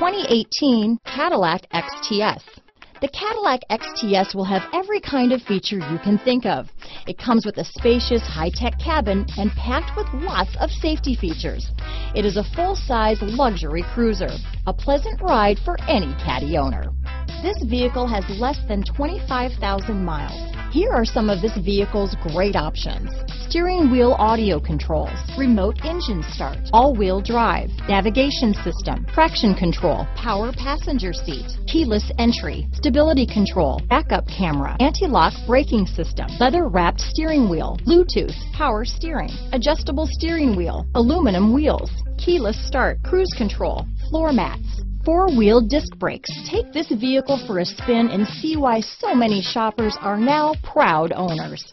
2018 Cadillac XTS. The Cadillac XTS will have every kind of feature you can think of. It comes with a spacious, high-tech cabin and packed with lots of safety features. It is a full-size luxury cruiser, a pleasant ride for any Caddy owner. This vehicle has less than 25,000 miles. Here are some of this vehicle's great options. Steering wheel audio controls, remote engine start, all-wheel drive, navigation system, traction control, power passenger seat, keyless entry, stability control, backup camera, anti-lock braking system, leather-wrapped steering wheel, Bluetooth, power steering, adjustable steering wheel, aluminum wheels, keyless start, cruise control, floor mats, four-wheel disc brakes. Take this vehicle for a spin and see why so many shoppers are now proud owners.